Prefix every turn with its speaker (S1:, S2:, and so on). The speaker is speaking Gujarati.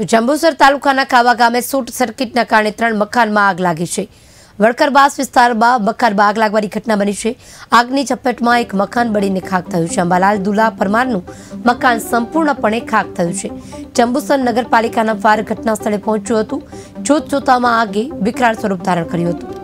S1: તો જંબુસર તાલુકાના કાવા ગામે શોર્ટ સર્કિટના કારણે ત્રણ મકાનમાં આગ લાગી છે. વડકરબાસ વિસ્તારમાં મકાનમાં આગ લાગવાની ઘટના બની છે. આગની ચપેટમાં એક મકાન બળીને ખાક થયું છે. અંબાલાલ દુલા પરમારનું મકાન સંપૂર્ણપણે ખાક થયું છે. જંબુસર નગરપાલિકાના ફાયર ઘટના સ્થળે પહોંચ્યું હતું. જોત જોતામાં આગે વિકરાળ સ્વરૂપ ધારણ કર્યું હતું.